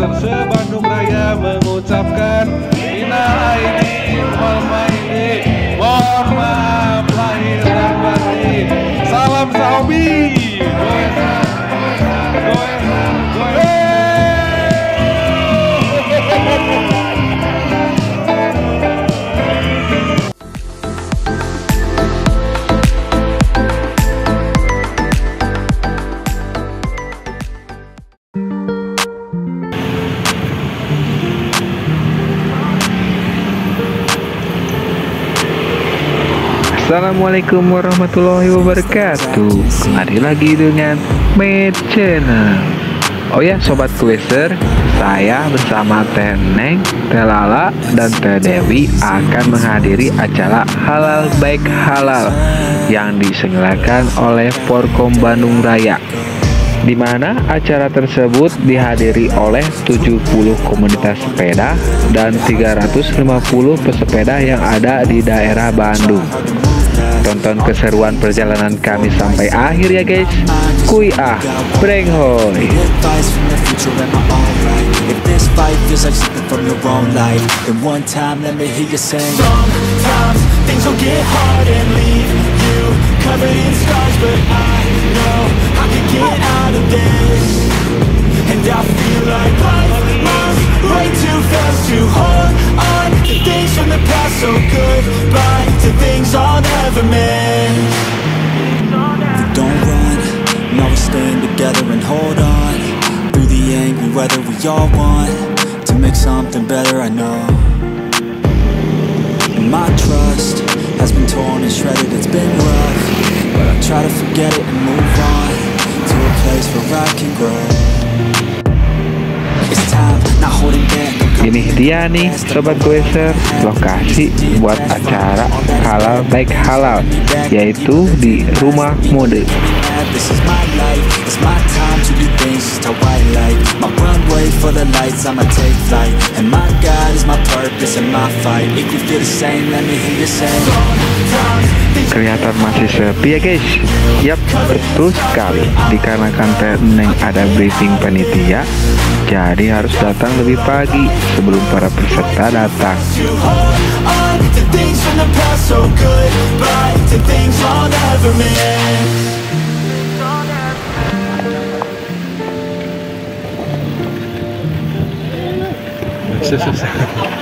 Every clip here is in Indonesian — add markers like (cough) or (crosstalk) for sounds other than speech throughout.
Goeser se-Bandung Raya mengucapkan Assalamualaikum warahmatullahi wabarakatuh Kembali lagi dengan Med Channel Oh ya Sobat Kueser Saya bersama Teh Neng, Teh Lala, dan Teh Dewi akan menghadiri acara Halal Baik Halal yang diselenggarakan oleh Porkom Bandung Raya di mana acara tersebut dihadiri oleh 70 komunitas sepeda dan 350 pesepeda yang ada di daerah Bandung. Tonton keseruan perjalanan kami sampai akhir ya guys. Kui ah, moves way too fast To hold things from the past So goodbye to things I'll never miss. Don't run, no we're staying together and hold on. Through the angry weather we all want To make something better I know. And my trust has been torn and shredded, it's been rough. But I try to forget it and move on To a place where I can grow. It's time, not holding back Ini dia nih Sobat Kueser Lokasi buat acara Halal Baik Halal Yaitu di Rumah Mode Kelihatan masih sepi ya guys. Yap, betul sekali. Dikarenakan Teh Neng ada briefing panitia Jadi harus datang lebih pagi Sebelum para peserta datang. To (laughs) hold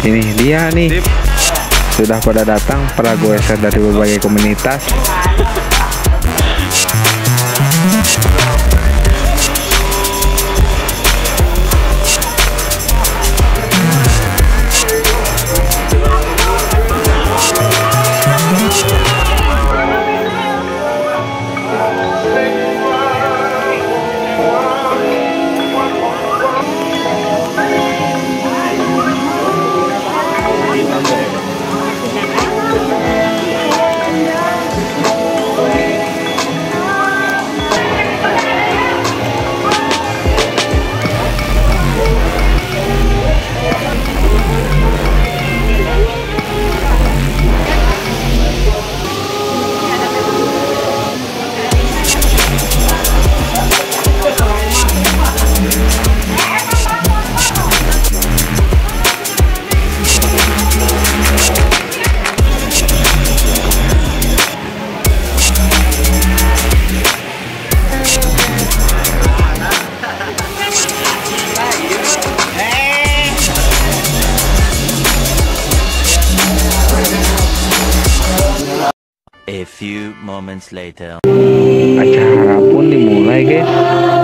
Ini dia nih. Sudah pada datang para goeser dari berbagai komunitas few moments later. Acara pun dimulai guys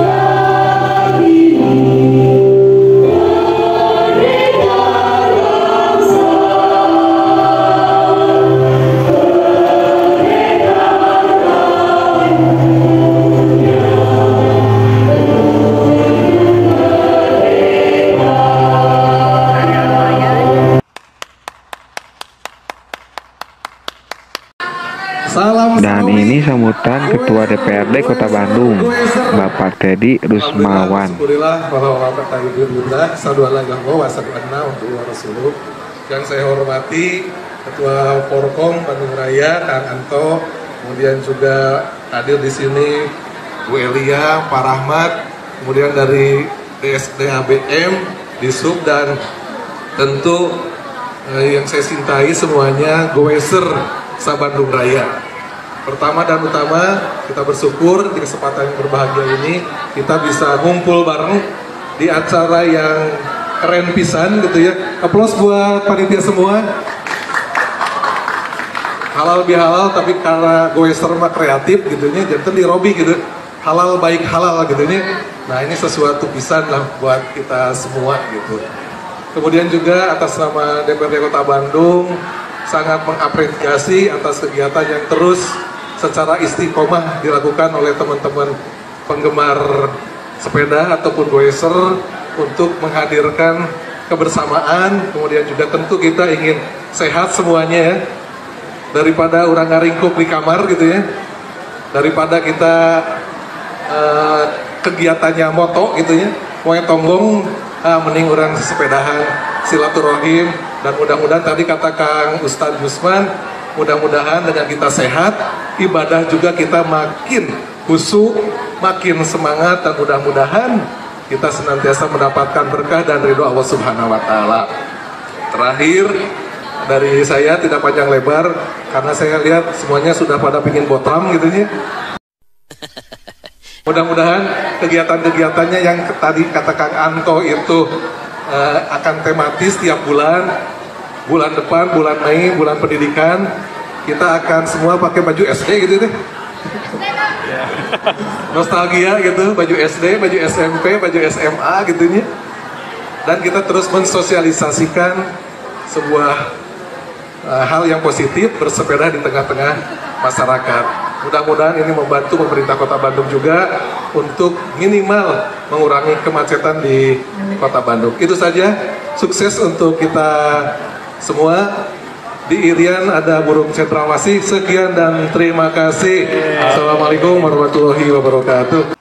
Sambutan Ketua DPRD Kota Bandung. Bapak Teddy Rusmawan. Yang saya hormati Ketua Porkom Bandung Raya Kang Anto, kemudian juga hadir di sini Bu Elia, Pak Rahmat, kemudian dari DSD ABM, Disub dan tentu eh, yang saya cintai semuanya Goeser Sabandung Raya. Pertama dan utama kita bersyukur di kesempatan yang berbahagia ini kita bisa ngumpul bareng di acara yang keren pisan gitu ya. Aplaus buat panitia semua. Halal bihalal tapi karena goeser mah kreatif gitu nya jantan di Robi gitu. Halal baik halal gitu nya. Nah ini sesuatu pisan lah buat kita semua gitu. Kemudian juga atas nama DPRD Kota Bandung sangat mengapresiasi atas kegiatan yang terus secara istiqomah dilakukan oleh teman-teman penggemar sepeda ataupun goeser untuk menghadirkan kebersamaan. Kemudian juga tentu kita ingin sehat semuanya ya. Daripada orang ngaringkuk di kamar gitu ya. Daripada kita eh, kegiatannya moto gitu ya. Mau tonggong ah, mending orang sepedahan silaturahim. Dan mudah-mudahan tadi kata Kang Ustadz Gusman mudah-mudahan dengan kita sehat ibadah juga kita makin khusyuk makin semangat dan mudah-mudahan kita senantiasa mendapatkan berkah dan ridho Allah Subhanahu wa taala. Terakhir dari saya tidak panjang lebar karena saya lihat semuanya sudah pada pingin botram gitu ya. (laughs) Mudah-mudahan kegiatan-kegiatannya yang tadi kata Kang Anto itu eh, akan tematis tiap bulan. Bulan depan, bulan Mei, bulan pendidikan, kita akan semua pakai baju SD gitu deh. (laughs) Nostalgia gitu, baju SD, baju SMP, baju SMA gitu nya. Dan kita terus mensosialisasikan sebuah eh, hal yang positif bersepeda di tengah-tengah masyarakat. Mudah-mudahan ini membantu pemerintah Kota Bandung juga untuk minimal mengurangi kemacetan di Kota Bandung. Itu saja. Sukses untuk kita semua. Di Irian ada burung cendrawasih. Sekian dan terima kasih. Assalamualaikum warahmatullahi wabarakatuh.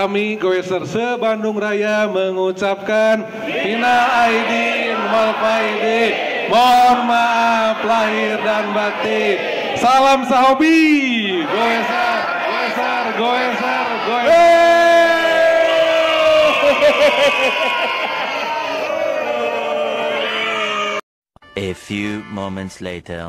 Kami Goeser se-Bandung Raya mengucapkan Minal Aidin wal Faidin Mohon maaf lahir dan batin. Salam sahobi. Goeser, Goeser, Goeser, Goeser. A few moments later.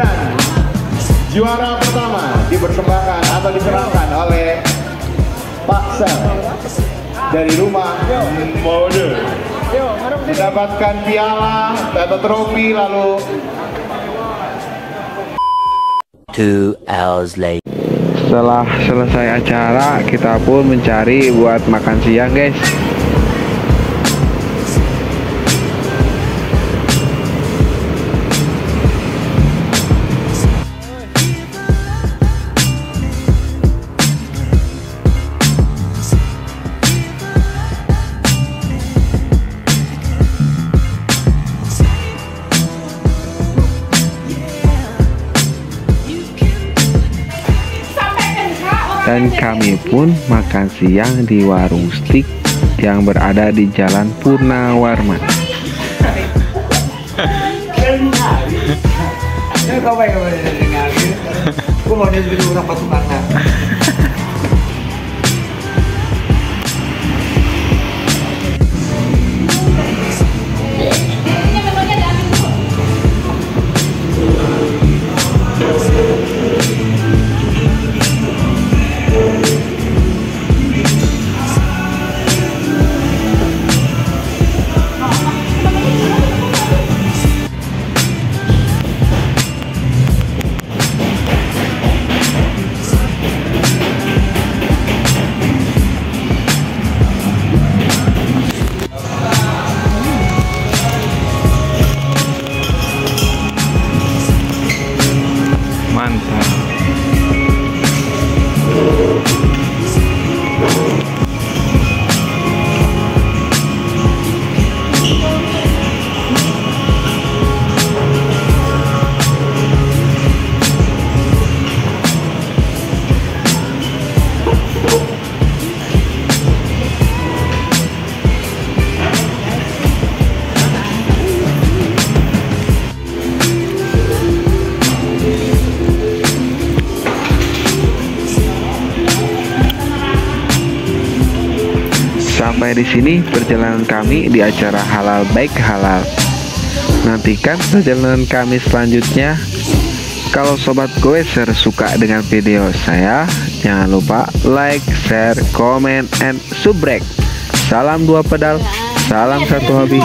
Dan juara pertama dipersembahkan atau diserahkan oleh Pak Sel dari rumah mode mendapatkan piala atau trofi lalu Two hours later. Setelah selesai acara, kita pun mencari buat makan siang, guys. Kami pun makan siang di warung stik yang berada di Jalan Purnawarman. kau baik kau dengar Aku mau dia sebelum orang pasukan Sampai di sini perjalanan kami di acara Halal Baik Halal. Nantikan perjalanan kami selanjutnya. Kalau sobat goeser suka dengan video saya, jangan lupa like, share, comment, and subrek. Salam dua pedal, salam satu hobi.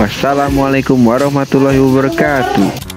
Wassalamualaikum warahmatullahi wabarakatuh.